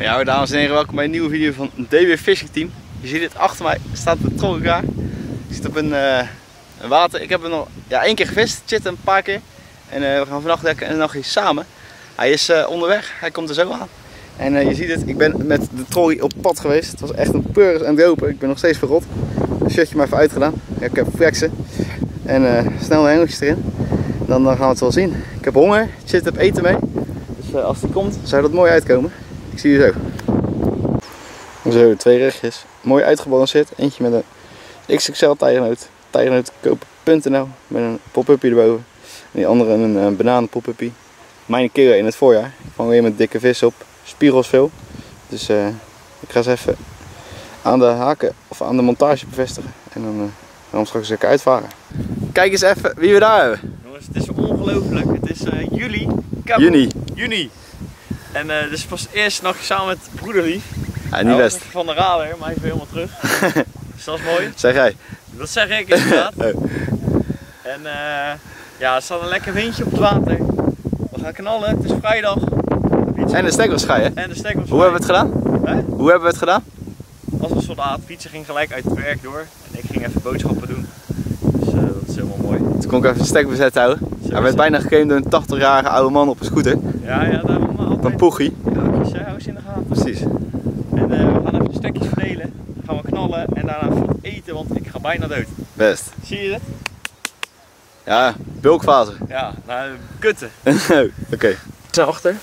Ja, dames en heren, welkom bij een nieuwe video van DW Fishing Team. Je ziet het achter mij, staat de trollenkaar. Ik zit op een, eh, een water. Ik heb hem nog ja, één keer gevist, chit een paar keer. En eh, we gaan vannacht lekker een nachtje samen. Hij is eh, onderweg, hij komt er zo aan. En je ziet het, ik ben met de trolley op pad geweest. Het was echt een peuris het lopen. Ik ben nog steeds verrot. Een shirtje maar even uitgedaan. Ik heb flexen. En snel de hengeltjes erin. Dan, dan gaan we het wel zien. Ik heb honger, chit heb eten mee. Dus als die komt, zou dat mooi uitkomen. Ik zie je zo. Zo, twee rechtjes. Mooi uitgebalanceerd. Eentje met een XXL tijgernoot. Tijgernootkopen.nl met een pop-upje erboven. En die andere een, een bananen pop-upje. Mijn keer in het voorjaar. Ik vang weer met dikke vis op. Spiegels veel. Dus eh, ik ga ze even aan de haken of aan de montage bevestigen. En dan eh, gaan we straks lekker uitvaren. Kijk eens even wie we daar hebben. Jongens, het is ongelooflijk. Het is eh, juli. Juni. Juni. En dit is pas eerste nachtje samen met broederlief. Ja, Hij niet was best. van de radar, maar hij is weer helemaal terug. dus dat is mooi. Zeg jij. Dat zeg ik inderdaad. Oh. En eh, ja, er staat een lekker windje op het water. We gaan knallen. Het is vrijdag. En de stekkels ga je. En de stek was Hoe hebben we het gedaan? Hè? Hoe hebben we het gedaan? Als een soldaat. Fietsen ging gelijk uit het werk door. En ik ging even boodschappen doen. Dus eh, dat is helemaal mooi. Toen kon ik even de stek bezet houden. Hij werd bijna geclaimd door een 80-jarige oude man op een scooter. Ja, ja, daarom Op een poegie. Hou eens in de gaten. Precies. En eh, we gaan even de stekjes verdelen. Dan gaan we knallen en daarna eten, want ik ga bijna dood. Best. Zie je het? Ja, bulkfase. Ja, nou, kutten. Oké. Naar achter.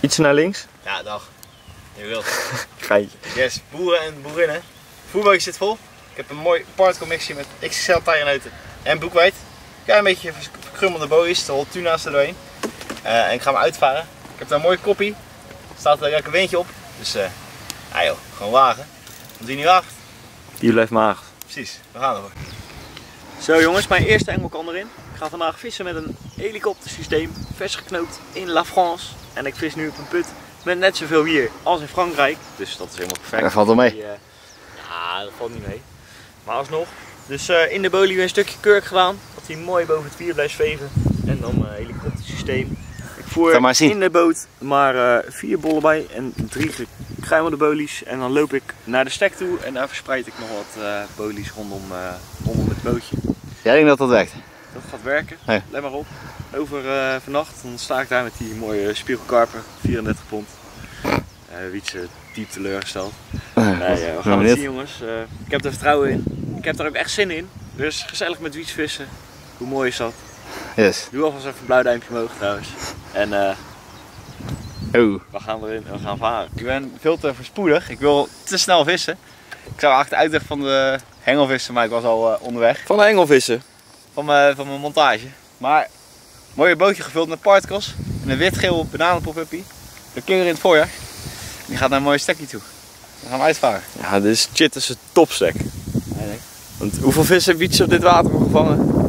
Iets naar links. Ja, dag. Je wilt. Geintje. Yes, boeren en boerinnen. Voerbootje zit vol. Ik heb een mooi particle mixje met XXL tijgernoten en boekwijd. Klein beetje verkrummelde boeien, de hol tuna's er doorheen. Eh, en ik ga hem uitvaren. Ik heb daar een mooie koppie. Er staat er lekker windje op. Dus, eh ah joh, gewoon wagen. Want wie niet waagt, Die blijft maag. precies, we gaan ervoor. Zo jongens, mijn eerste engel kan erin. Ik ga vandaag vissen met een helikoptersysteem, vers geknoopt in La France. En ik vis nu op een put met net zoveel wier als in Frankrijk. Dus dat is helemaal perfect. Dat valt wel mee. Die, eh, ja, dat valt niet mee. Maar alsnog. Dus eh, in de bolie weer een stukje kurk gedaan. Hij mooi boven het wier blijft zweven. En dan uh, helikoptersysteem. Ik voer maar in de boot maar eh, vier bollen bij en drie gekruimelde bolies. En dan loop ik naar de stek toe en daar verspreid ik nog wat eh, bolies rondom, eh, rondom het bootje. Jij denkt dat dat werkt? Dat gaat werken. Let maar op. Over eh, vannacht dan sta ik daar met die mooie spiegelkarper, 34 pond. Uh, Wietse diep teleurgesteld. Nee, eh, we gaan het zien jongens. Eh, ik heb er vertrouwen in. Ik heb er ook echt zin in. Dus gezellig met Wiets vissen. Hoe mooi is dat? Yes. Doe alvast even een blauw duimpje omhoog trouwens. En eh, Oh. we gaan erin en we gaan varen. Ik ben veel te verspoedig. Ik wil te snel vissen. Ik zou eigenlijk de uitleg van de hengel vissen, maar ik was al eh, onderweg. Van de engelvissen. van mijn, van mijn montage. Maar mooie bootje gevuld met particles. En een wit-geel bananenpop-uppie. De keer in het voorjaar. Die gaat naar een mooie stekje toe. We gaan uitvaren. Ja, dit is shit, is een topstek. Want hoeveel vissen heb Wiets op dit water gevangen?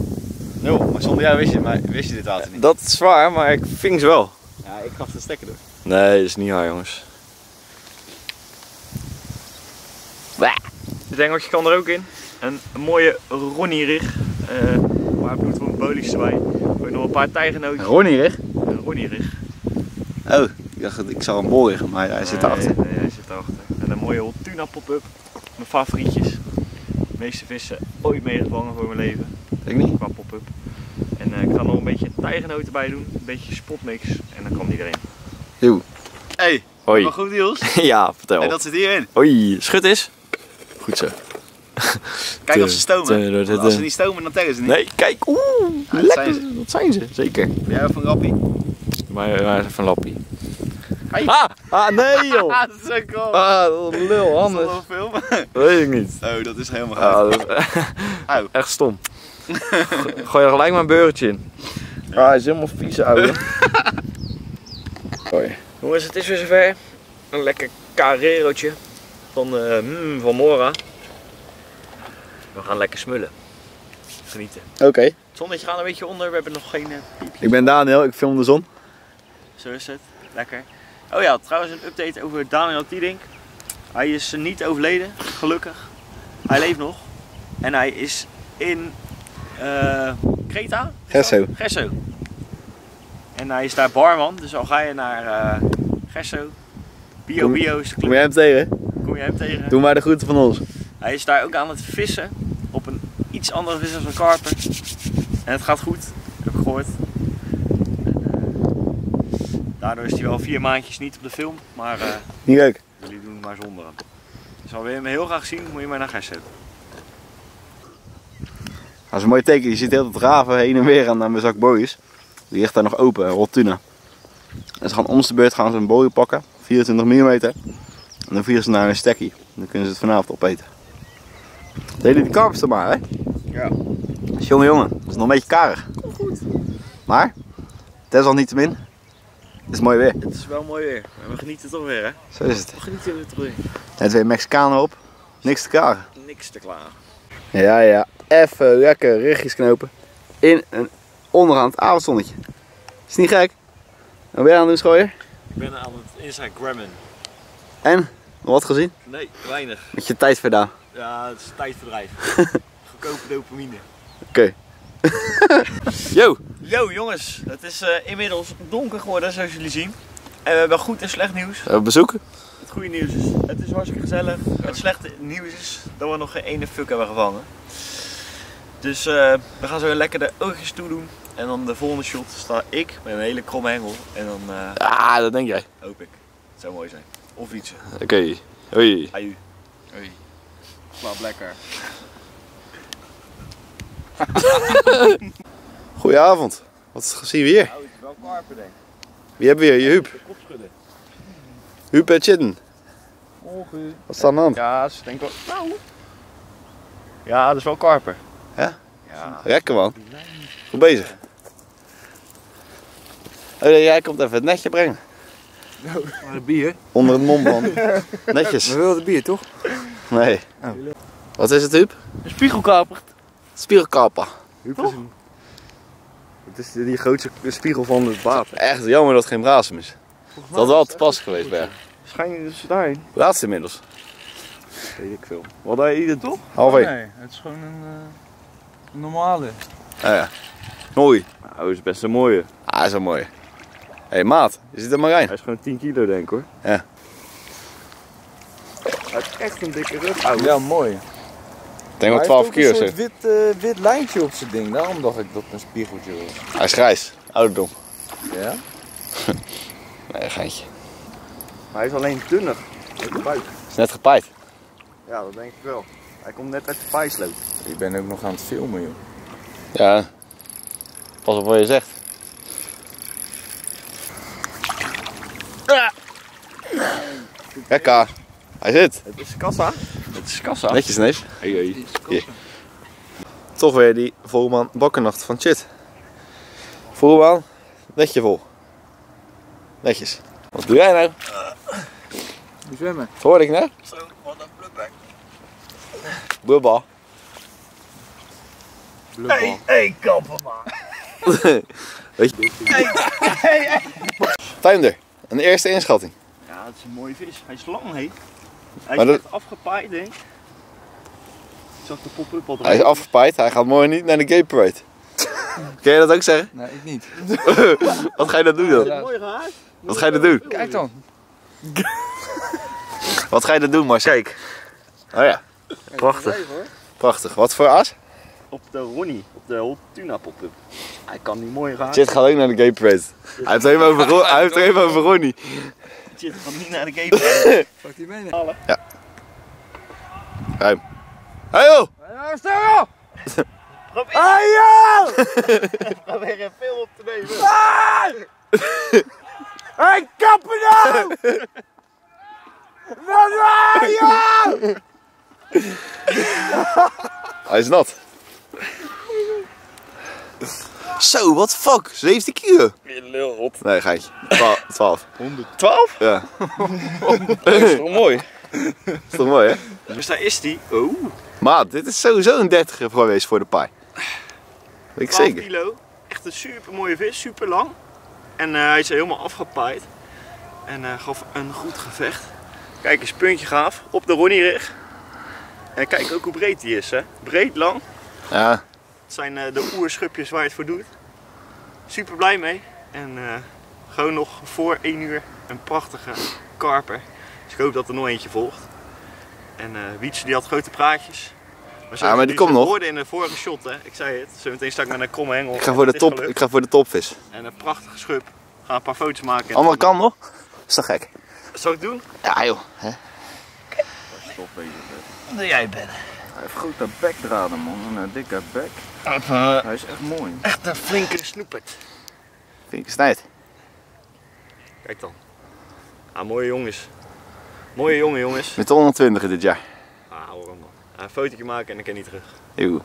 Zonder jou wist je, maar wist je dit water niet. Dat is waar, maar ik ving ze wel. Ja, ik gaf de stekker door. Nee, dat is niet waar, jongens. Dit engeltje kan er ook in. En een mooie Ronnie rig. Eh waar bloedroom bolies erbij. Ook nog een paar tijgernootjes. Ronnie, Rig? Een Ronnie rig. Oh, ik dacht dat ik zou een bol liggen, maar hij zit erachter. Nee, nee, hij zit erachter. En een mooie Hot tuna pop-up. Mijn favorietjes. De meeste vissen ooit meegevangen voor mijn leven. Ik niet. Qua pop-up. En eh, ik ga er nog een beetje tijgernoten bij doen. Een beetje spotmix. En dan kan die erin. Yo. Hey, Hoi. goed nieuws. ja, vertel. En dat zit hierin. Hoi, schut is. Goed zo. Kijk of ze stomen. Want als ze niet stomen, dan tellen ze niet. Nee, kijk. Oeh, dat lekker. zijn ze. Dat zijn ze, zeker. Jij van Rappie. Maar waar is van Lappie? Hey. Ah, ah, nee joh. Ah, dat is zo cool. Ah, dat is een lul, Is dat anders. wel een film? Weet ik niet. Oh, dat is helemaal gaaf. Ah, dat is Auw. echt stom. Gooi er gelijk maar een beurtje in. Ah, hij is helemaal vies, ouwe. Hoi. Jongens, het is weer zover. Een lekker carerootje van, eh mm, van Mora. We gaan lekker smullen. Genieten. Oké. Het zonnetje gaat een beetje onder, we hebben nog geen eh, piepjes. Ik ben Daniel, ik film de zon. Zo is het. Lekker. Oh ja, trouwens een update over Daniel Tiedink. Hij is niet overleden, gelukkig. Hij leeft nog. En hij is in eh Creta? Gesso. Gesso. En hij is daar barman, dus al ga je naar eh Gesso, Bio Kom- Bio is de Kom jij hem tegen? kom je hem tegen. Doe maar de groeten van ons. Hij is daar ook aan het vissen, op een iets andere vis als een karper. En het gaat goed, heb ik gehoord. En, eh, daardoor is hij wel vier maandjes niet op de film, maar Niet leuk. jullie doen het maar zonder hem. Dus wil je hem heel graag zien, moet je maar naar Gesso. Dat is een mooi teken. Je ziet heel het raven heen en weer aan mijn zak boeien. Die ligt daar nog open, rot tuna. En ze gaan om de beurt gaan ze een boei pakken, 24 mm. En dan vieren ze naar een stekkie. Dan kunnen ze het vanavond opeten. Deden die karpers er maar, hè? Ja. Jongen, jongen, dat is nog een beetje karig. Goed. Maar, desalniettemin, het is mooi weer. Het is wel mooi weer. We genieten toch weer, hè? Zo is het. We genieten weer toch weer. Net twee Mexicanen op, niks te klagen. Niks te klagen. Ja, ja, even lekker richtjes knopen. In een ondergaand avondzonnetje. Is niet gek? Wat ben je aan het doen, schooier? Ik ben aan het Instagrammen. En? Nog wat gezien? Nee, weinig. Met je tijd vandaan. Ja, het is tijdverdrijf. Goedkope dopamine. Oké. Yo! Yo jongens, het is eh, inmiddels donker geworden zoals jullie zien. En we hebben goed en slecht nieuws. Hebben we bezoeken? Het goede nieuws is, het is hartstikke gezellig. Het slechte nieuws is dat we nog geen ene fuck hebben gevangen. Dus eh, we gaan zo lekker de oogjes toe doen. En dan de volgende shot sta ik met een hele kromme hengel. En dan eh, Ah, dat denk jij. hoop ik. Het zou mooi zijn. Of iets. Oké. Hoi. Aju. Hoi. Slaap lekker. Goedenavond. Wat zien we hier? Nou, het is wel karper denk ik. Wie hebben we hier? Je Huub. De kop schudden. Huub en Chitten. Wat is er aan? Ja, denk ik wel... Nou. Ja, dat is wel karper. Ja? Ja. Lekker man. Goed bezig. Oh, jij komt even het netje brengen. Maar het bier? Onder het mond, Netjes. We wilden bier toch? Nee. Oh. Wat is het, Huub? Een spiegelkaper. Spiegelkappa. Huub is een... Het is die grootste spiegel van het water. Echt jammer dat het geen brasem is. Dat had wel te pas geweest, Berg. Schijn je dus daarheen? Laatst inmiddels. Weet ik veel. Wat had je ieder toch? Half één. Nee, het is gewoon een eh, normale. Ah, ja. Mooi. Nou, dat is best een mooie. Ah, dat is wel mooi. Hé hey, maat, is dit een marijn? Hij is gewoon 10 kilo denk ik hoor. Ja. Hij heeft echt een dikke rug. ouwe. Ja, mooi. Ik denk wel 12 Hij heeft kilo ook zeg. een soort wit, eh, wit lijntje op zijn ding. Daarom dacht ik dat het een spiegeltje was. Hij is grijs. Ouderdom. Ja? Nee, geintje. Maar hij is alleen dunner. Buik. Is net gepaaid. Ja, dat denk ik wel. Hij komt net uit de pijsloot. Ik ben ook nog aan het filmen, joh. Ja. Pas op wat je zegt. Lekker. Hij zit. Het is kassa. Het is kassa. Netjes, neef. Hey, hey. Toch weer die volman bakkernacht van Chit. Voelman, netje vol. Netjes. Wat doe jij nou? We zwemmen. Wat hoorde ik nou? Zo. Bubba. Hey, hey, kampen maar. Weet je? Tuinder, een eerste inschatting. Ja, het is een mooie vis. Hij is lang, hé. Hij Maar is dat- echt afgepaaid, denk ik. Ik zag de pop-up al Hij is afgepaaid, hij gaat mooi niet naar de Gay Parade. Kun je dat ook zeggen? Nee, ik niet. Wat ga je dat doen dan? Ja. Mooi gehaald. Wat ga je dat doen? Kijk dan. Wat ga je dat doen, Marcel? Kijk. Oh ja, prachtig. Prachtig. Wat voor as? Op de Ronnie, op de Hot Tuna pop-up. Hij kan niet mooi gaan. Chit gaat ook naar de Gay Parade. Hij heeft er even over, Ro- hij heeft er even over Ronnie. Shit, gaat niet naar de game. Pak die mee. Ruim. Hey joh! Ja, stel Hey yo! Probeer een film op te nemen. Hey, kappen nou! Wat waar? Hij is nat. Zo, wat fuck? 17 kilo. Lul rot. Nee, geitje. 12. 12. 12? Ja. Dat is toch mooi? Dat is toch mooi, hè? Dus daar is die. Oh, Maat, dit is sowieso een 30 geweest voor de paai. Weet ik 12 zeker. kilo. Echt een super mooie vis, super lang. En eh, hij is helemaal afgepaaid. En eh, gaf een goed gevecht. Kijk eens, puntje gaaf. Op de Ronnie rig. En kijk ook hoe breed die is, hè. Breed, lang. Ja, Het zijn eh, de oerschupjes waar je het voor doet. Super blij mee. En eh, gewoon nog voor 1 uur een prachtige karper. Dus ik hoop dat er nog eentje volgt. En eh Wietse die had grote praatjes. Maar, Ja, maar die komt nog. hoorde in de vorige shot, hè. ik zei het. Zometeen sta ik met een kromme hengel. Ik ga en voor de top, gelukt. ik ga voor de topvis. En een prachtige schub. Ga een paar foto's maken. Andere dan- kant nog? Is dat gek? Zal ik het doen? Ja joh. Hè? Stop bezig. Dat jij bent. Hij heeft grote bekdraden man, een eh, dikke bek. Hij is echt mooi. Echt een flinke snoepert. Vind ik gesnijd. Kijk dan. Ah, mooie jongens. Mooie jongen jongens. Met de 120 dit jaar. Ah, hoor hem dan. Een fotootje maken en ik kan niet terug. Eeuw.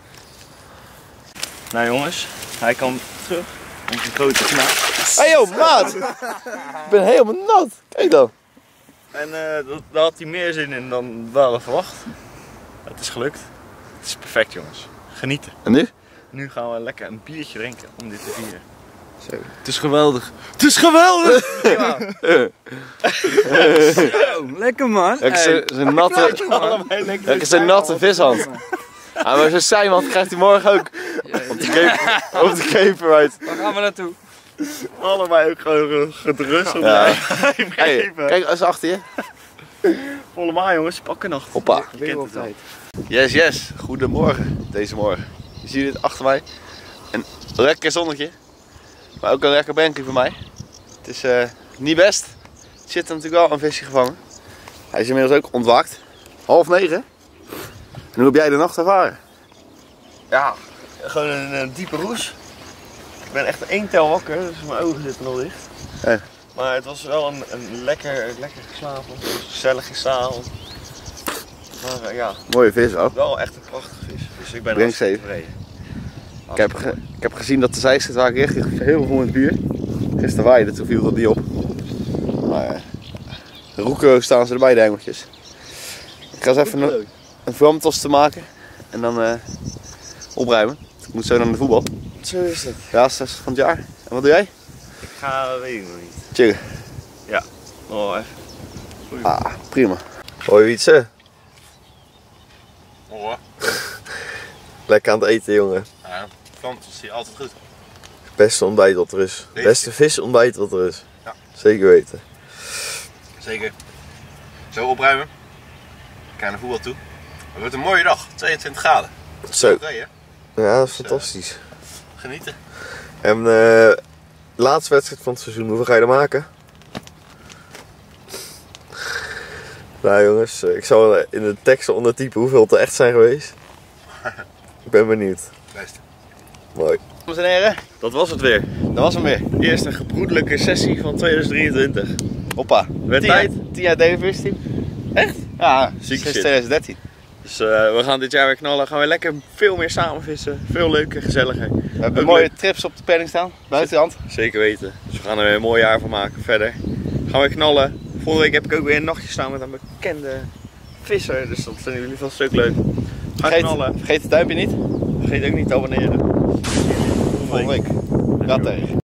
Nou jongens, hij kan terug. Met een grote knaap. Hey joh, maat! ik ben helemaal nat. Kijk dan. En eh, dat, daar had hij meer zin in dan we hadden verwacht. Het is gelukt. Het is perfect jongens. Genieten. En nu? Nu gaan we lekker een biertje drinken om dit te vieren. Het is geweldig. Het is geweldig! lekker man. Kijk, zijn zijn natte, lekker. zijn natte vishand. Ja, maar zo'n Simon krijgt hij morgen ook. Op de Cape, op de Cape Ride. Waar gaan we naartoe? Allebei ook gewoon gedrust op Ja. Hey, kijk eens achter je. Volle maan jongens, pak een nacht. Hoppa. Je kent het wel. Yes, yes. Goedemorgen. Deze morgen. Je ziet het achter mij. Een lekker zonnetje. Maar ook een lekker bankje voor mij. Het is eh, niet best. Er zit natuurlijk wel een visje gevangen. Hij is inmiddels ook ontwaakt. Half negen. En hoe heb jij de nacht ervaren? Ja, gewoon een, een diepe roes. Ik ben echt één tel wakker, dus mijn ogen zitten nog dicht. Eh. Maar het was wel een, een lekker, lekker geslapen, gezellig gisteravond. Maar ja, Mooie vis ook. wel echt een prachtige vis. Dus ik ben Breng tevreden. Ik heb, ge- ik heb gezien dat de zeisjes waren richting heel goed in het buurt. Gisteren waaide, toen viel dat niet op. Maar eh, roeken staan ze erbij, de engeltjes. Ik ga eens even een, een vlamtos te maken en dan eh, opruimen. Ik moet zo naar de voetbal. Zo is het. Ja, 6 van het jaar. En wat doe jij? Ik ga, weet ik nog niet. Chillen. Oh, even. Ah, prima. Hoi Wietse. Hoor. Lekker aan het eten jongen. Ja, hier altijd goed. Beste ontbijt wat er is. Deze. Beste visontbijt wat er is. Ja. Zeker weten. Zeker. Zo opruimen. Ik ga naar voetbal toe. Het wordt een mooie dag. 22 graden. Zo. Oké hè? Ja, dat is fantastisch. Genieten. En eh laatste wedstrijd van het seizoen, hoeveel ga je er maken? Nou jongens, eh, ik zal in de teksten ondertypen hoeveel het er echt zijn geweest. Ik ben benieuwd. Best. Mooi. Dames en heren, Dat was het weer. dat was hem weer. Eerst een gebroedelijke sessie van 2023. Hoppa. Werd 10 tijd. jaar, 10 jaar Davis team. Echt? Ja, Zieke sinds shit. 2013. Dus eh, we gaan dit jaar weer knallen. Gaan we lekker veel meer samen vissen. Veel leuker, gezelliger. We hebben Ook mooie leuk. trips op de planning staan, buitenland. Zeker weten. Dus we gaan er weer een mooi jaar van maken. Verder gaan we knallen. Volgende week heb ik ook weer een nachtje staan met een bekende visser. Dus dat vinden jullie vast ook leuk. Vergeet, vergeet het duimpje niet. Vergeet ook niet te abonneren. Volgende week.